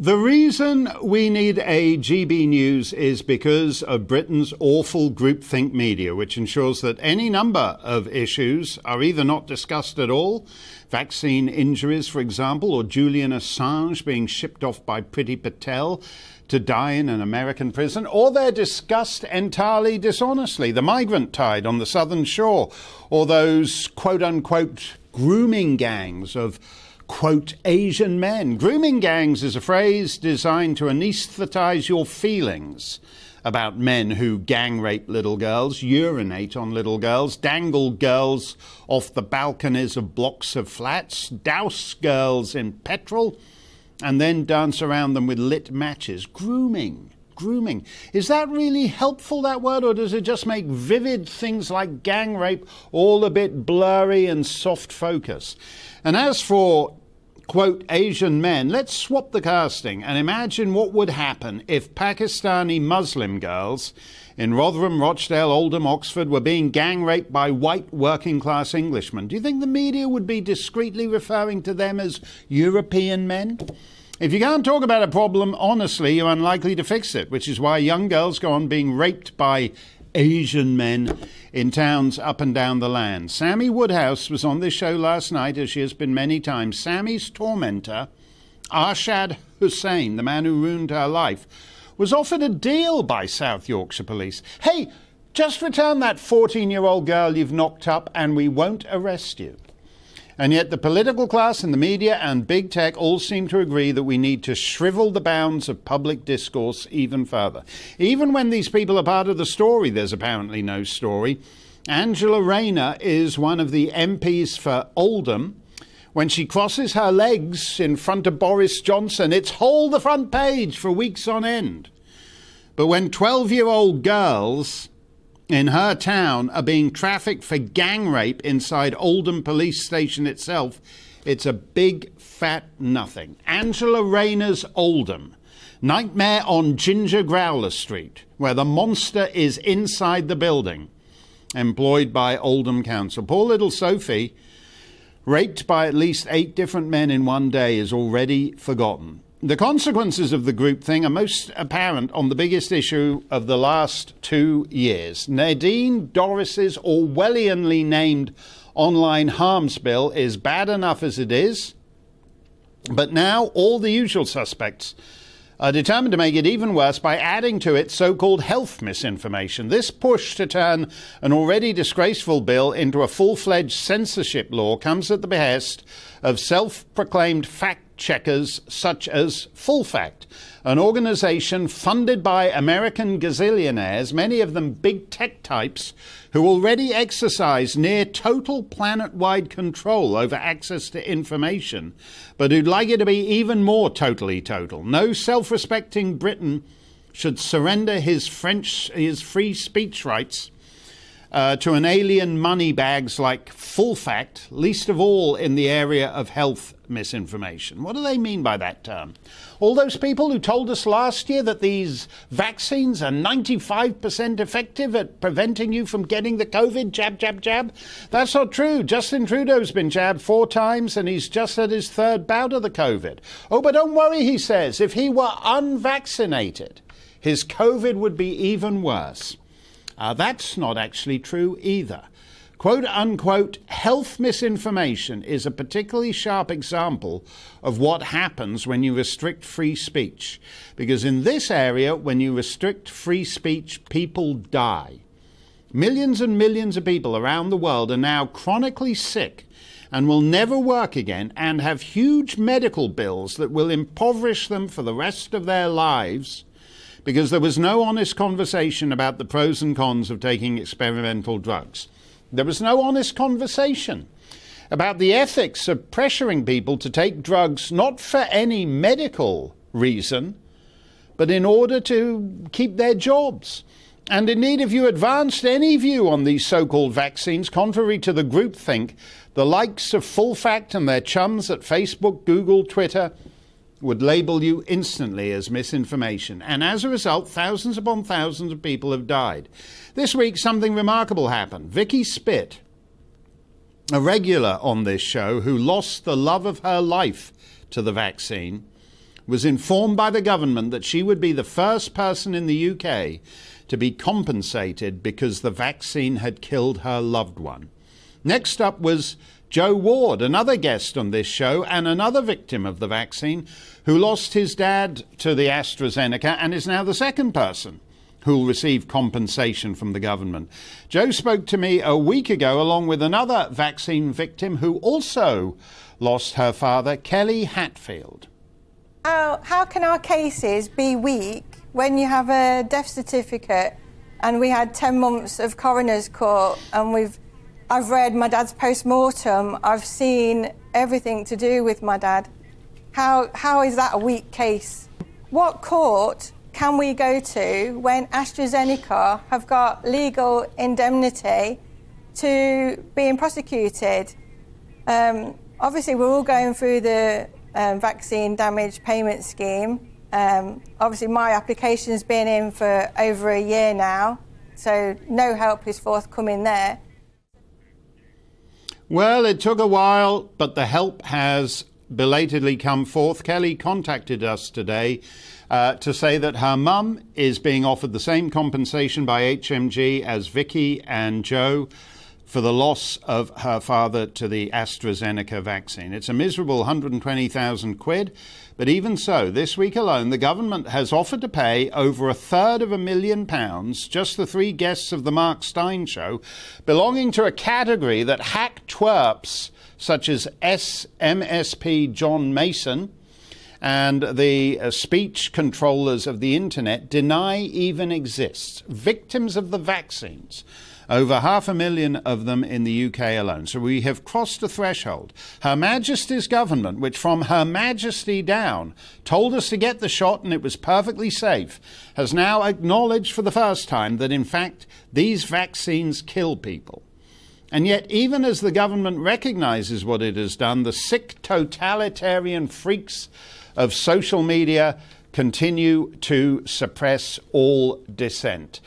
The reason we need a GB News is because of Britain's awful groupthink media, which ensures that any number of issues are either not discussed at all, vaccine injuries, for example, or Julian Assange being shipped off by Priti Patel to die in an American prison, or they're discussed entirely dishonestly. The migrant tide on the southern shore, or those quote unquote grooming gangs of quote, Asian men. Grooming gangs is a phrase designed to anesthetize your feelings about men who gang rape little girls, urinate on little girls, dangle girls off the balconies of blocks of flats, douse girls in petrol, and then dance around them with lit matches. Grooming. Grooming. Is that really helpful, that word, or does it just make vivid things like gang rape all a bit blurry and soft focus? And as for quote, Asian men, let's swap the casting and imagine what would happen if Pakistani Muslim girls in Rotherham, Rochdale, Oldham, Oxford were being gang raped by white working class Englishmen. Do you think the media would be discreetly referring to them as European men? If you can't talk about a problem honestly, you're unlikely to fix it, which is why young girls go on being raped by Asian men in towns up and down the land. Sammy Woodhouse was on this show last night, as she has been many times. Sammy's tormentor, Arshad Hussain, the man who ruined her life, was offered a deal by South Yorkshire Police. Hey, just return that 14 year old girl you've knocked up and we won't arrest you. And yet, the political class and the media and big tech all seem to agree that we need to shrivel the bounds of public discourse even further. Even when these people are part of the story, there's apparently no story. Angela Rayner is one of the MPs for Oldham. When she crosses her legs in front of Boris Johnson, it's hold the front page for weeks on end. But when 12 year old girls in her town are being trafficked for gang rape inside Oldham police station itself, it's a big fat nothing. Angela Rayner's Oldham. Nightmare on Ginger Growler Street, where the monster is inside the building. Employed by Oldham Council. Poor little Sophie, raped by at least eight different men in one day, is already forgotten. The consequences of the groupthink are most apparent on the biggest issue of the last two years. Nadine Dorries's Orwellianly named online harms bill is bad enough as it is, but now all the usual suspects are determined to make it even worse by adding to it so called health misinformation. This push to turn an already disgraceful bill into a full fledged censorship law comes at the behest of self proclaimed fact checkers such as Full Fact, an organization funded by American gazillionaires, many of them big tech types, who already exercise near total planet wide control over access to information, but who'd like it to be even more totally total. No self respecting Briton should surrender his French, his free speech rights uh, to an alien money bags like full fact, least of all in the area of health misinformation. What do they mean by that term? All those people who told us last year that these vaccines are 95% effective at preventing you from getting the COVID, jab, jab, jab? That's not true. Justin Trudeau's been jabbed four times and he's just had his third bout of the COVID. Oh, but don't worry, he says, if he were unvaccinated, his COVID would be even worse. Uh, that's not actually true either. Quote unquote, health misinformation is a particularly sharp example of what happens when you restrict free speech. Because in this area, when you restrict free speech, people die. Millions and millions of people around the world are now chronically sick and will never work again and have huge medical bills that will impoverish them for the rest of their lives because there was no honest conversation about the pros and cons of taking experimental drugs. There was no honest conversation about the ethics of pressuring people to take drugs not for any medical reason, but in order to keep their jobs. And indeed, if you advanced any view on these so called vaccines, contrary to the groupthink, the likes of Full Fact and their chums at Facebook, Google, Twitter, would label you instantly as misinformation, and as a result, thousands upon thousands of people have died. This week, something remarkable happened. Vikki Spit, a regular on this show who lost the love of her life to the vaccine, was informed by the government that she would be the first person in the UK to be compensated because the vaccine had killed her loved one. Next up was Joe Ward, another guest on this show and another victim of the vaccine, who lost his dad to the AstraZeneca and is now the second person who'll receive compensation from the government. Joe spoke to me a week ago along with another vaccine victim who also lost her father, Kelly Hatfield. How, how can our cases be weak when you have a death certificate and we had 10 months of coroner's court and we've I've read my dad's post mortem. I've seen everything to do with my dad. How, how is that a weak case? What court can we go to when AstraZeneca have got legal indemnity to being prosecuted? Um, obviously, we're all going through the um, vaccine damage payment scheme. Um, obviously, my application's been in for over a year now, so no help is forthcoming there. Well, it took a while, but the help has belatedly come forth. Kelly contacted us today uh, to say that her mum is being offered the same compensation by HMG as Vikki and Joe for the loss of her father to the AstraZeneca vaccine. It's a miserable 120,000 quid, but even so, this week alone, the government has offered to pay over a third of a million pounds, just the three guests of the Mark Steyn show, belonging to a category that hack twerps such as SMSP John Mason and the uh, speech controllers of the internet deny even exists. Victims of the vaccines over half a million of them in the UK alone. So we have crossed a threshold. Her Majesty's government, which from Her Majesty down told us to get the shot and it was perfectly safe, has now acknowledged for the first time that in fact these vaccines kill people. And yet, even as the government recognizes what it has done, the sick totalitarian freaks of social media continue to suppress all dissent.